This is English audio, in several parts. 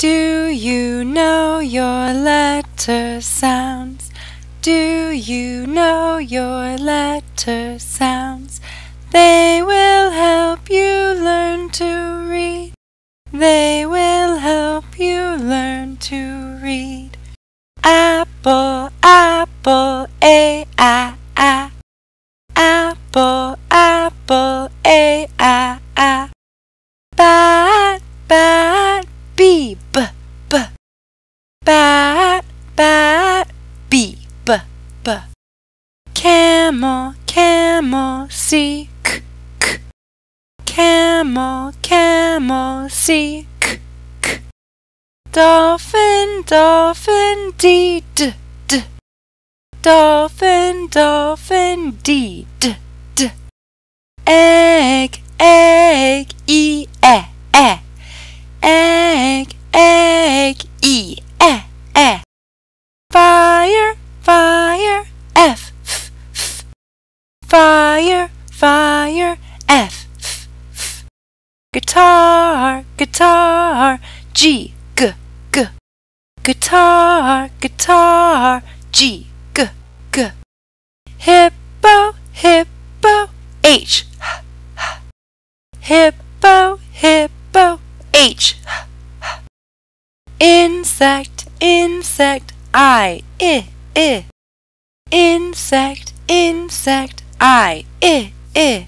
Do you know your letter sounds? Do you know your letter sounds? They will help you learn to read. They will help you learn to read. Apple, apple, a, a, a. Apple, apple, Camel, camel, c, k, k. Camel, camel, c, k, k. Dolphin, dolphin, d, d, d. Dolphin, dolphin, d, d, d. Egg, egg, e. Fire, f, f, f. Guitar, guitar, g, g, g. Guitar, guitar, g, g, g. Hippo, hippo, h, h, h. Hippo, hippo, h, h, h. Insect, insect, i, i, i. Insect, insect, i, i, i.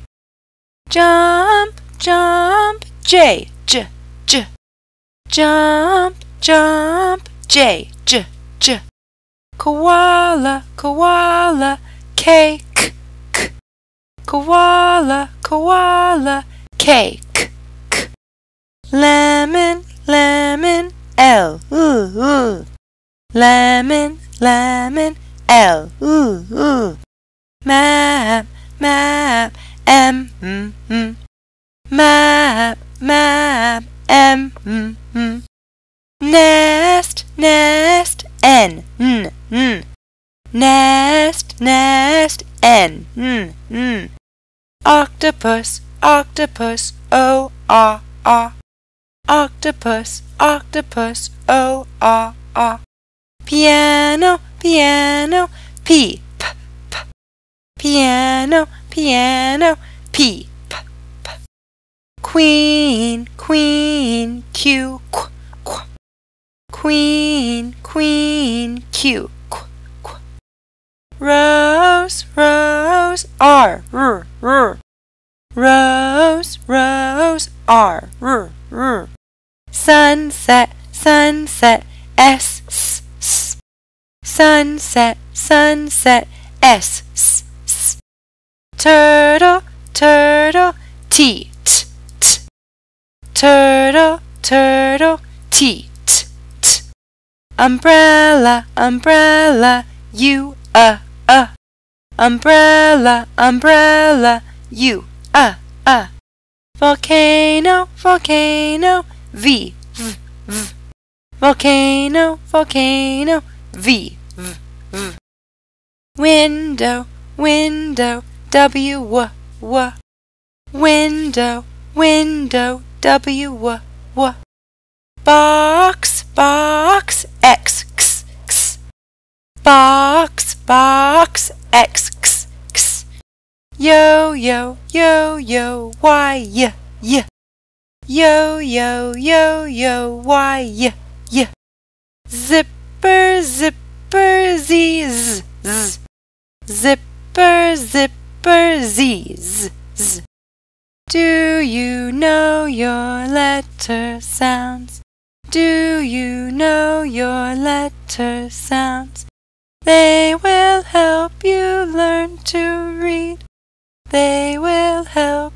Jump, jump, j, j, j. Jump, jump, j, j, j. Koala, koala, k, k. Koala, koala, k, k. Lemon, lemon, l. Lemon, lemon, l. Map, map, m, mm, mm. Map, map, m, mm, mm. Nest, nest, n. Nest, nest, n. Octopus, octopus, o, ah, ah. Octopus, octopus, o, ah, ah. Piano, piano, p. Piano, piano, p, p, p. Queen, queen, q, qu, qu. Queen, queen, q, qu, qu. Rose, rose, r, r, r. Rose, rose, r, r, r. Sunset, sunset, s, s, s. Sunset, sunset, s. Turtle, turtle, t, t, t. Turtle, turtle, t, t, t. Umbrella, umbrella, u, uh, uh. Umbrella, umbrella, u, uh, uh. Volcano, volcano, v, v, v. Volcano, volcano, v, v, v. Window, window, w, w, w. Window, window, w, w, w. Box, box, x, x, x. Box, box, x, x, x. Yo, yo, yo, yo, y, y, y. Yo, yo, yo, yo, y, y, y. Zipper, zipper, z, z. Zipper, zipper, z, z. Do you know your letter sounds? Do you know your letter sounds? They will help you learn to read. They will help